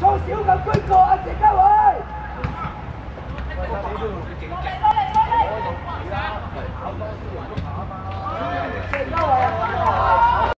做小人，居座啊，谢家伟。